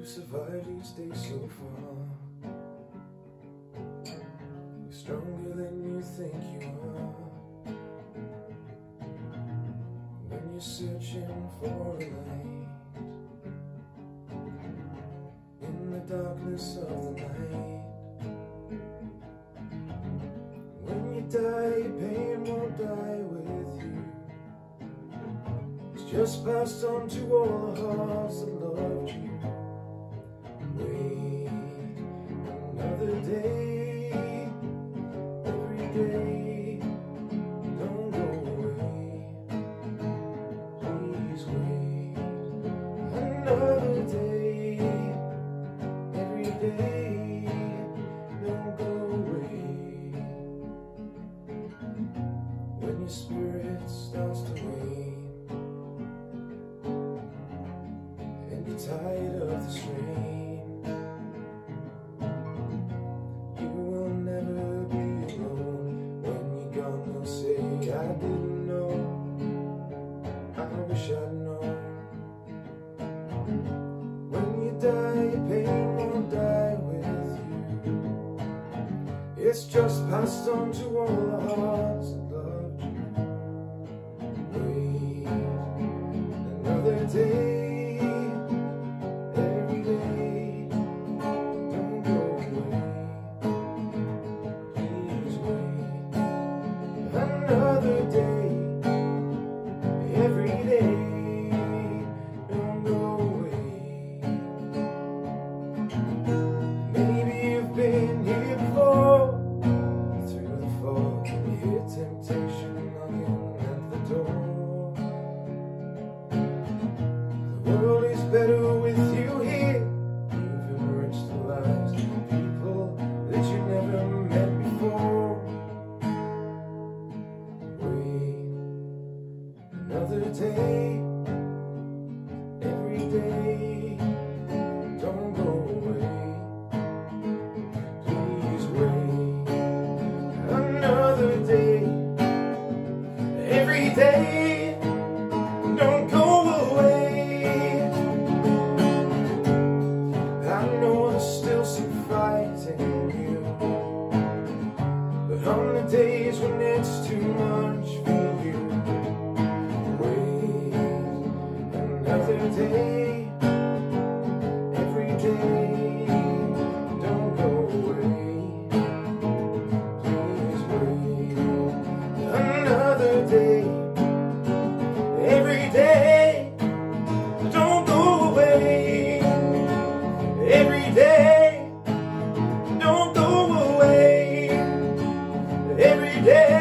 you survived each day so far. You're stronger than you think you are. When you're searching for a light in the darkness of the night. When you die, pain won't die with you. It's just passed on to all the hearts day. Don't go away. Please wait another day, every day. Don't go away. When your spirit starts to wane and you're tired of the strain, It's just passed on to all the hearts another day, every day. Don't go away. Please wait another day, every day. yeah.